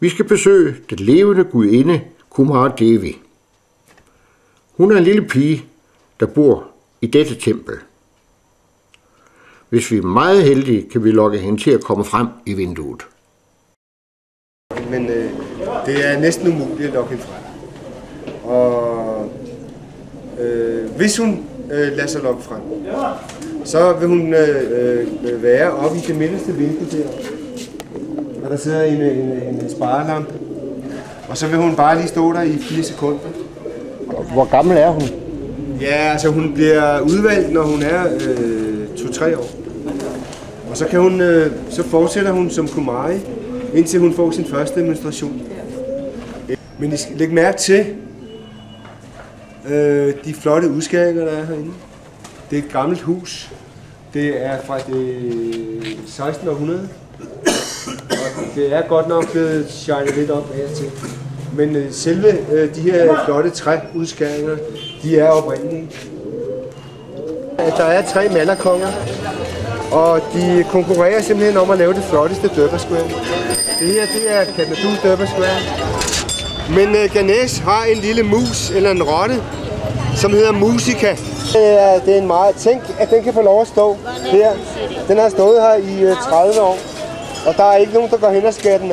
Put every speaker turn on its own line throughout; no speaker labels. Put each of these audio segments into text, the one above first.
Vi skal besøge den levende gudinde Kumar Devi. Hun er en lille pige, der bor i dette tempel. Hvis vi er meget heldige, kan vi lokke hende til at komme frem i vinduet.
Men øh, det er næsten umuligt at lokke hende frem. Og øh, hvis hun øh, lader sig lokke frem, så vil hun øh, øh, være oppe i det mindste vindue der. Og der sidder en, en, en sparelampe. Og så vil hun bare lige stå der i 4 sekunder.
Hvor gammel er hun?
Ja, altså hun bliver udvalgt, når hun er øh, 2-3 år. Og så, kan hun, øh, så fortsætter hun som Kumari, indtil hun får sin første menstruation. Men I lægge mærke til øh, de flotte udskæringer, der er herinde. Det er et gammelt hus. Det er fra det 16. århundrede. Det er godt nok blevet shinet lidt op her til. Men øh, selve øh, de her flotte træudskæringer, de er oprindelige. Der er tre malerkonger, og de konkurrerer simpelthen om at lave det flotteste døbersquare. Det her, det er Kathmandu døbersquare. Men øh, Ganesh har en lille mus, eller en rotte, som hedder Musika. Det er, det er en meget... Tænk, at den kan få lov at stå her. Den har stået her i øh, 30 år, og der er ikke nogen, der går hen og skærer den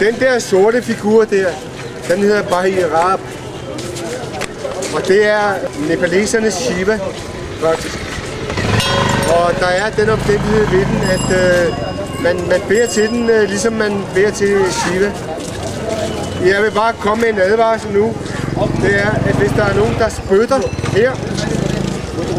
Den der sorte figur der, den hedder Bahirab. Og det er nepalesernes Shiva, faktisk. Og der er den omstændighed ved den, at øh, man, man beder til den, øh, ligesom man beder til Shiva. Jeg vil bare komme med en advarsel nu. Det er, at hvis der er nogen, der spytter her,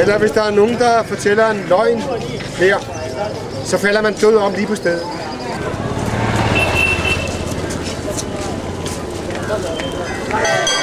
eller hvis der er nogen, der fortæller en løgn her, så falder man død om lige på stedet.
Gracias.